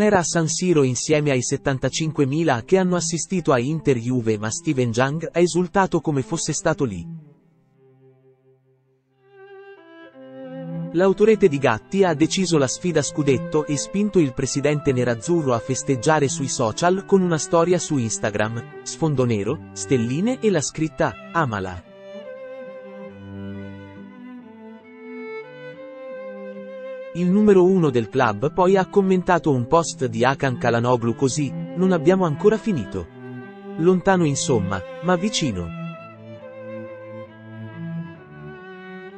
Era a San Siro insieme ai 75.000 che hanno assistito a Inter Juve ma Steven Jang ha esultato come fosse stato lì. L'autorete di Gatti ha deciso la sfida scudetto e spinto il presidente nerazzurro a festeggiare sui social con una storia su Instagram, sfondo nero, stelline e la scritta Amala. Il numero uno del club poi ha commentato un post di Hakan Kalanoglu così, non abbiamo ancora finito. Lontano insomma, ma vicino.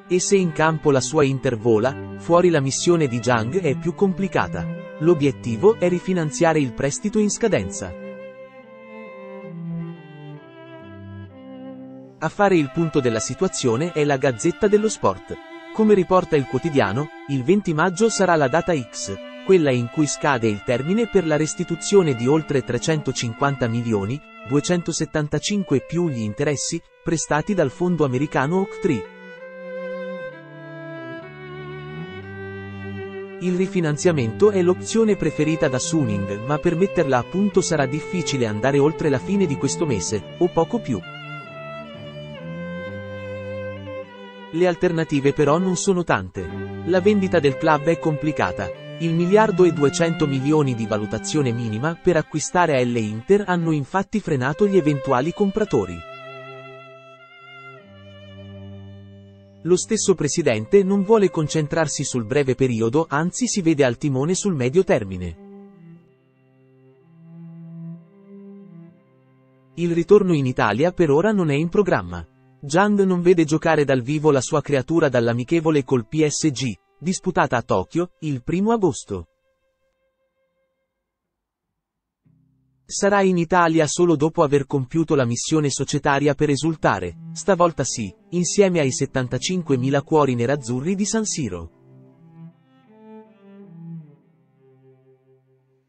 E se in campo la sua Inter vola, fuori la missione di Jang è più complicata. L'obiettivo è rifinanziare il prestito in scadenza. A fare il punto della situazione è la Gazzetta dello Sport. Come riporta il quotidiano, il 20 maggio sarà la data X, quella in cui scade il termine per la restituzione di oltre 350 milioni, 275 più gli interessi, prestati dal fondo americano Oaktree. Il rifinanziamento è l'opzione preferita da Suning ma per metterla a punto sarà difficile andare oltre la fine di questo mese, o poco più. Le alternative però non sono tante. La vendita del club è complicata. Il miliardo e 200 milioni di valutazione minima per acquistare L Inter hanno infatti frenato gli eventuali compratori. Lo stesso presidente non vuole concentrarsi sul breve periodo, anzi si vede al timone sul medio termine. Il ritorno in Italia per ora non è in programma. Jand non vede giocare dal vivo la sua creatura dall'amichevole col PSG, disputata a Tokyo, il 1 agosto. Sarà in Italia solo dopo aver compiuto la missione societaria per esultare, stavolta sì, insieme ai 75.000 cuori nerazzurri di San Siro.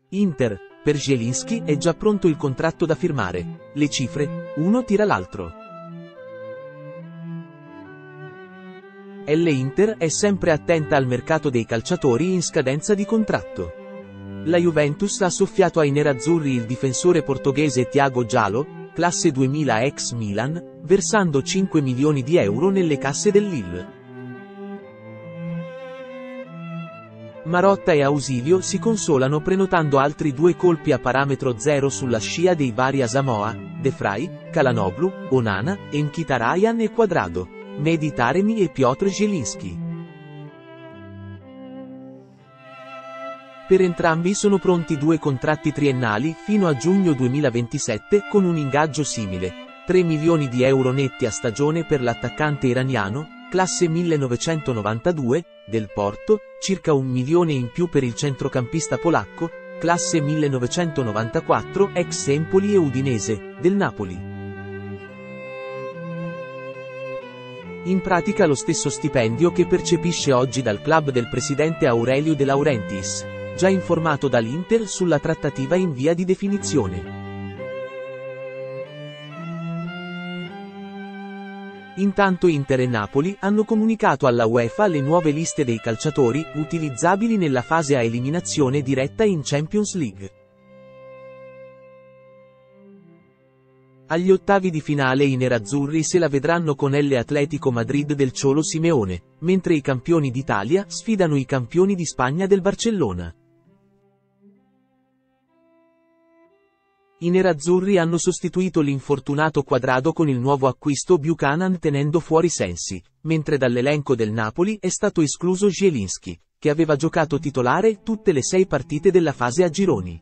Inter, per Zielinski è già pronto il contratto da firmare, le cifre, uno tira l'altro. L Inter è sempre attenta al mercato dei calciatori in scadenza di contratto. La Juventus ha soffiato ai nerazzurri il difensore portoghese Thiago Giallo, classe 2000 ex Milan, versando 5 milioni di euro nelle casse del Lille. Marotta e Ausilio si consolano prenotando altri due colpi a parametro zero sulla scia dei vari Asamoa, De Frey, Kalanoglu, Onana, Mkhitaryan e Quadrado, Medi Taremi e Piotr Zielinski. Per entrambi sono pronti due contratti triennali fino a giugno 2027 con un ingaggio simile. 3 milioni di euro netti a stagione per l'attaccante iraniano, classe 1992, del Porto, circa un milione in più per il centrocampista polacco, classe 1994, ex Empoli e Udinese, del Napoli. In pratica lo stesso stipendio che percepisce oggi dal club del presidente Aurelio De Laurentiis già informato dall'Inter sulla trattativa in via di definizione. Intanto Inter e Napoli hanno comunicato alla UEFA le nuove liste dei calciatori utilizzabili nella fase a eliminazione diretta in Champions League. Agli ottavi di finale i nerazzurri se la vedranno con L Atletico Madrid del Ciolo Simeone, mentre i campioni d'Italia sfidano i campioni di Spagna del Barcellona. I nerazzurri hanno sostituito l'infortunato Quadrado con il nuovo acquisto Buchanan tenendo fuori Sensi, mentre dall'elenco del Napoli è stato escluso Zielinski, che aveva giocato titolare tutte le sei partite della fase a gironi.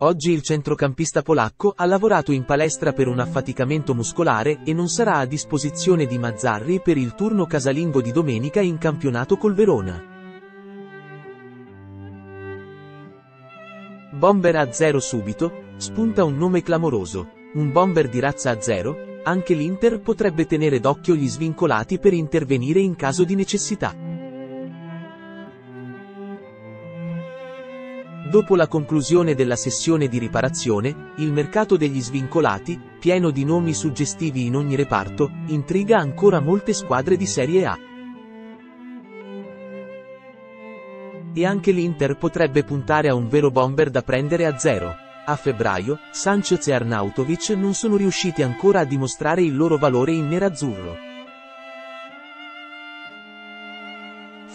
Oggi il centrocampista polacco ha lavorato in palestra per un affaticamento muscolare e non sarà a disposizione di Mazzarri per il turno casalingo di domenica in campionato col Verona. Bomber a zero subito, spunta un nome clamoroso, un bomber di razza a zero, anche l'Inter potrebbe tenere d'occhio gli svincolati per intervenire in caso di necessità. Dopo la conclusione della sessione di riparazione, il mercato degli svincolati, pieno di nomi suggestivi in ogni reparto, intriga ancora molte squadre di Serie A. E anche l'Inter potrebbe puntare a un vero bomber da prendere a zero. A febbraio, Sanchez e Arnautovic non sono riusciti ancora a dimostrare il loro valore in nerazzurro.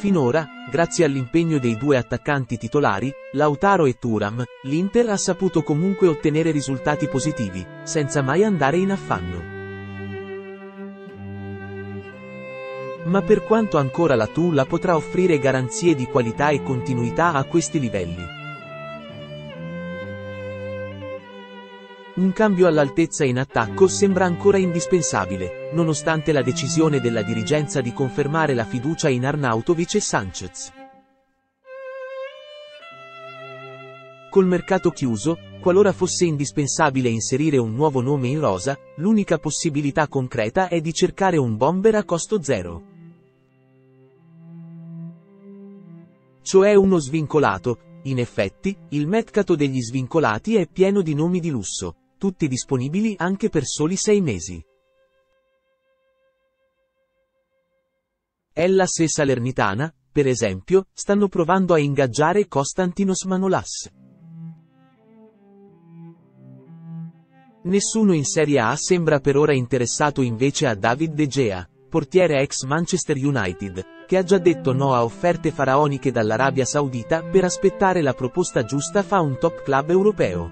Finora, grazie all'impegno dei due attaccanti titolari, Lautaro e Turam, l'Inter ha saputo comunque ottenere risultati positivi, senza mai andare in affanno. Ma per quanto ancora la Tulla potrà offrire garanzie di qualità e continuità a questi livelli. Un cambio all'altezza in attacco sembra ancora indispensabile, nonostante la decisione della dirigenza di confermare la fiducia in Arnautovic e Sanchez. Col mercato chiuso, qualora fosse indispensabile inserire un nuovo nome in rosa, l'unica possibilità concreta è di cercare un bomber a costo zero. Cioè uno svincolato, in effetti, il mercato degli svincolati è pieno di nomi di lusso, tutti disponibili anche per soli 6 mesi. Ellas e Salernitana, per esempio, stanno provando a ingaggiare Konstantinos Manolas. Nessuno in Serie A sembra per ora interessato invece a David De Gea, portiere ex Manchester United, che ha già detto no a offerte faraoniche dall'Arabia Saudita per aspettare la proposta giusta fa un top club europeo.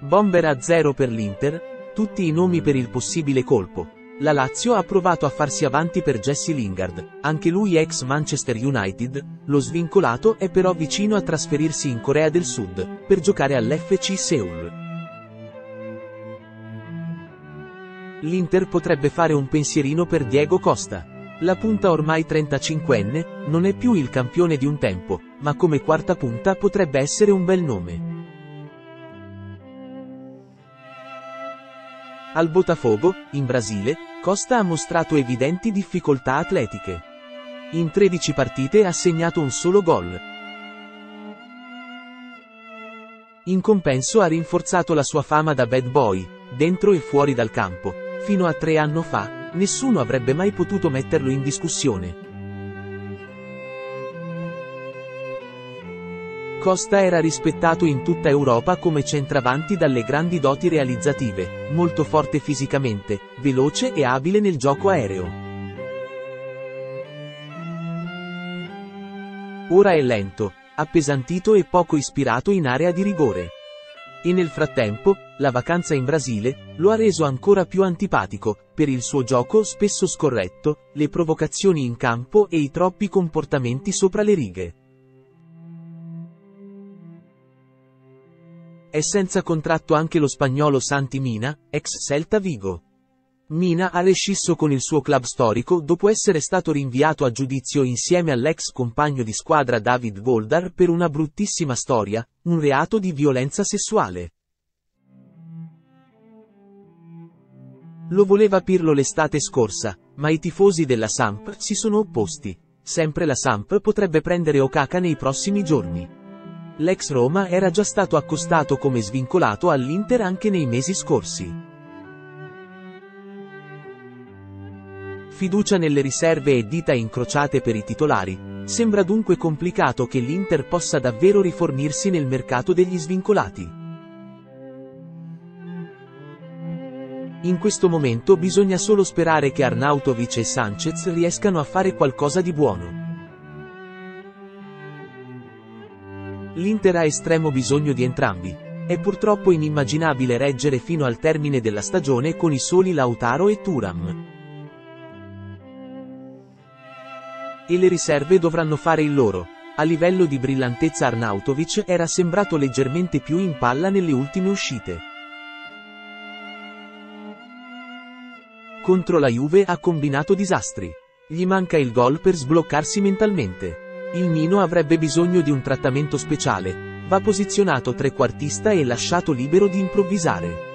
Bomber a zero per l'Inter, tutti i nomi per il possibile colpo. La Lazio ha provato a farsi avanti per Jesse Lingard, anche lui ex Manchester United, lo svincolato è però vicino a trasferirsi in Corea del Sud, per giocare all'FC Seoul. L'Inter potrebbe fare un pensierino per Diego Costa. La punta ormai 35enne, non è più il campione di un tempo, ma come quarta punta potrebbe essere un bel nome. Al Botafogo, in Brasile, Costa ha mostrato evidenti difficoltà atletiche. In 13 partite ha segnato un solo gol. In compenso ha rinforzato la sua fama da bad boy, dentro e fuori dal campo. Fino a tre anni fa, nessuno avrebbe mai potuto metterlo in discussione. Costa era rispettato in tutta Europa come centravanti dalle grandi doti realizzative, molto forte fisicamente, veloce e abile nel gioco aereo. Ora è lento, appesantito e poco ispirato in area di rigore. E nel frattempo, la vacanza in Brasile, lo ha reso ancora più antipatico, per il suo gioco spesso scorretto, le provocazioni in campo e i troppi comportamenti sopra le righe. È senza contratto anche lo spagnolo Santi Mina, ex Celta Vigo. Mina ha rescisso con il suo club storico dopo essere stato rinviato a giudizio insieme all'ex compagno di squadra David Voldar per una bruttissima storia, un reato di violenza sessuale. Lo voleva Pirlo l'estate scorsa, ma i tifosi della Samp si sono opposti. Sempre la Samp potrebbe prendere Okaka nei prossimi giorni. L'ex Roma era già stato accostato come svincolato all'Inter anche nei mesi scorsi. Fiducia nelle riserve e dita incrociate per i titolari, sembra dunque complicato che l'Inter possa davvero rifornirsi nel mercato degli svincolati. In questo momento bisogna solo sperare che Arnautovic e Sanchez riescano a fare qualcosa di buono. L'Inter ha estremo bisogno di entrambi. È purtroppo inimmaginabile reggere fino al termine della stagione con i soli Lautaro e Turam. E le riserve dovranno fare il loro. A livello di brillantezza Arnautovic era sembrato leggermente più in palla nelle ultime uscite. Contro la Juve ha combinato disastri. Gli manca il gol per sbloccarsi mentalmente. Il Nino avrebbe bisogno di un trattamento speciale. Va posizionato trequartista e lasciato libero di improvvisare.